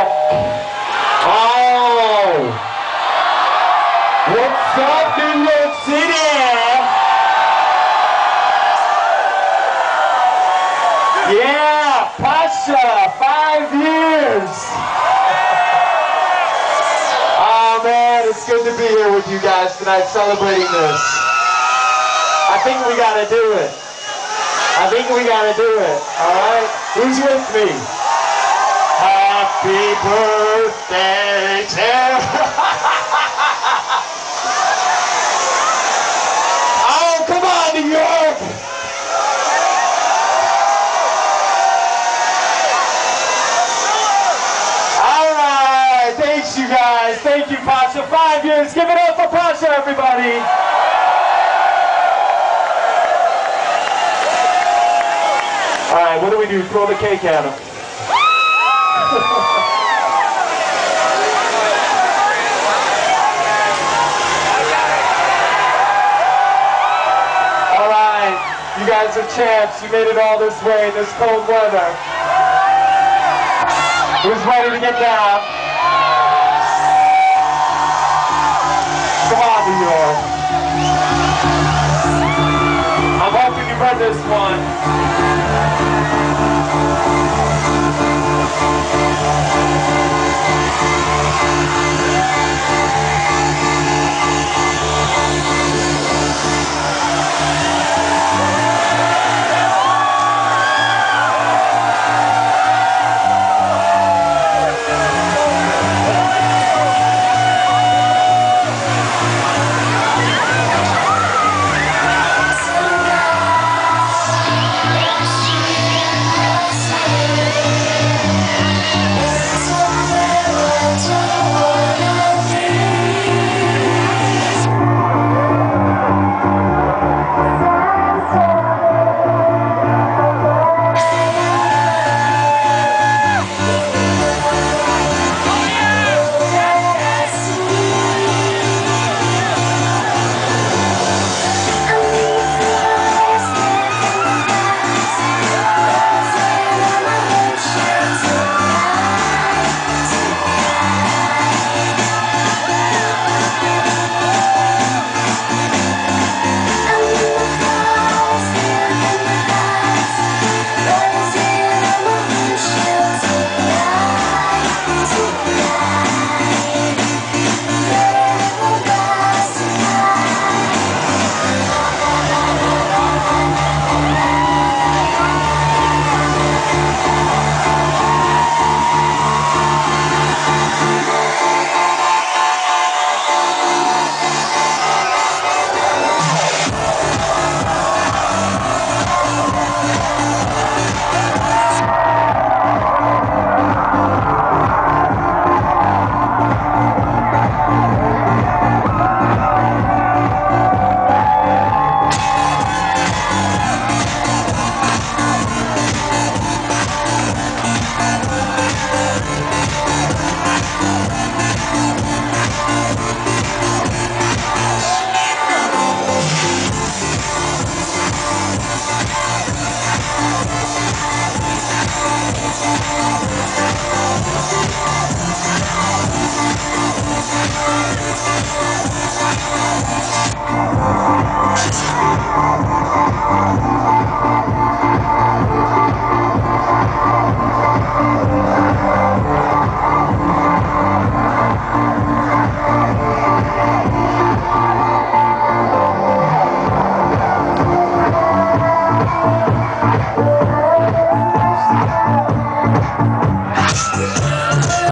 Oh! What's up, New York City? Yeah, Pacha, five years. Oh man, it's good to be here with you guys tonight celebrating this. I think we gotta do it. I think we gotta do it. Alright? Who's with me? Happy birthday to Oh, come on! All right, thanks you guys. Thank you, Pacha. Five years. Give it up for Pacha, everybody. All right, what do we do? Throw the cake at him. Guys are champs. You made it all this way in this cold weather. Who's ready to get down? Come on, New York. I'm hoping you read this one.